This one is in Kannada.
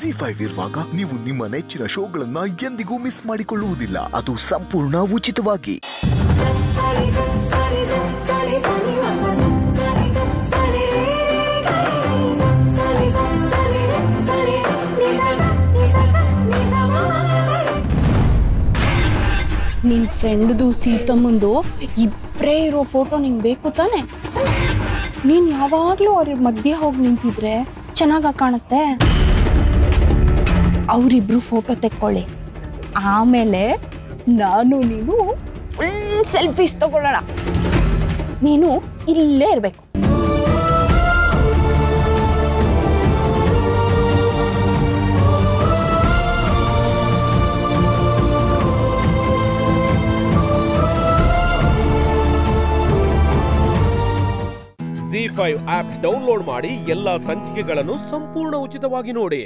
ಜಿ ಫೈವ್ ಇರುವಾಗ ನೀವು ನಿಮ್ಮ ನೆಚ್ಚಿನ ಶೋಗಳನ್ನ ಎಂದಿಗೂ ಮಿಸ್ ಮಾಡಿಕೊಳ್ಳುವುದಿಲ್ಲ. ಅದು ಸಂಪೂರ್ಣ ಉಚಿತವಾಗಿ. ನಿನ್ ಫ್ರೆಂಡ್ದು ಸೀತಮ್ಮಂದು ಇಬ್ಬರೇ ಇರೋ ಫೋಟೋ ನಿಂಗೆ ಬೇಕು ತಾನೆ? ನೀನು ಯಾವಾಗಲೂ ಅವ್ರ ಮಧ್ಯೆ ಹೋಗಿ ನಿಂತಿದ್ರೆ ಚೆನ್ನಾಗಿ ಕಾಣುತ್ತೆ. ಅವರಿಬ್ರು ಫೋಟೋ ತೆಕ್ಕೊಳ್ಳಿ. ಆಮೇಲೆ ನಾನು, ನೀನು ಫುಲ್ ಸೆಲ್ಫೀಸ್ ತಗೊಳ್ಳೋಣ. ನೀನು ಇಲ್ಲೇ ಇರಬೇಕು. ಜಿ ಫೈವ್ ಆಪ್ ಡೌನ್ಲೋಡ್ ಮಾಡಿ ಎಲ್ಲಾ ಸಂಚಿಕೆಗಳನ್ನು ಸಂಪೂರ್ಣ ಉಚಿತವಾಗಿ ನೋಡಿ.